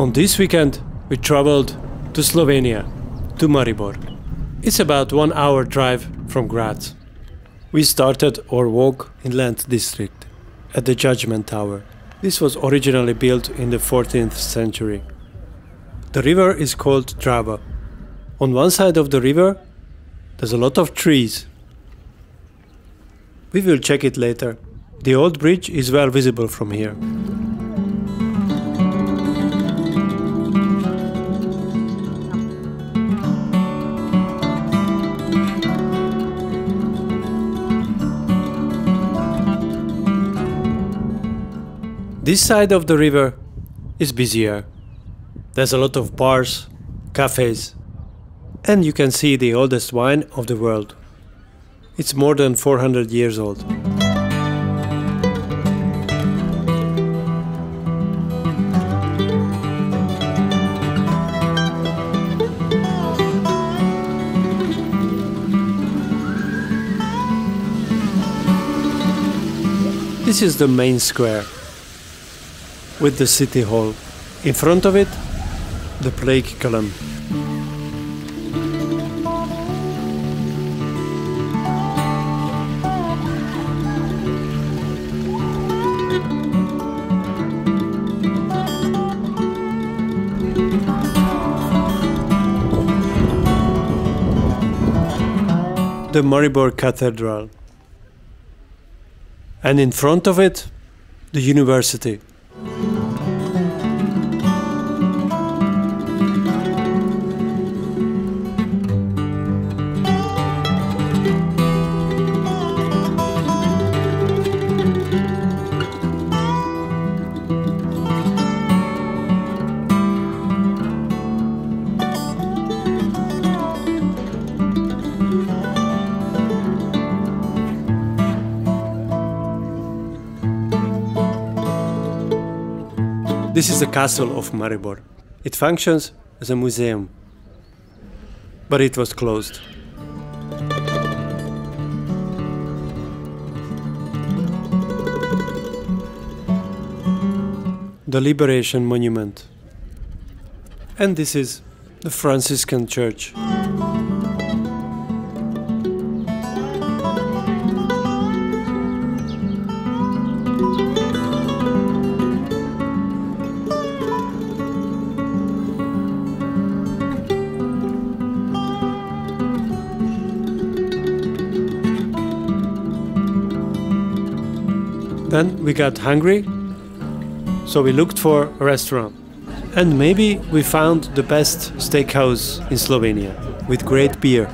On this weekend, we traveled to Slovenia, to Maribor. It's about one hour drive from Graz. We started our walk in Lent district at the Judgment Tower. This was originally built in the 14th century. The river is called Drava. On one side of the river, there's a lot of trees. We will check it later. The old bridge is well visible from here. This side of the river is busier. There's a lot of bars, cafes, and you can see the oldest wine of the world. It's more than 400 years old. This is the main square with the city hall. In front of it, the plague column. The Maribor Cathedral. And in front of it, the university. This is the castle of Maribor. It functions as a museum, but it was closed. The Liberation Monument. And this is the Franciscan Church. Then we got hungry, so we looked for a restaurant. And maybe we found the best steakhouse in Slovenia with great beer.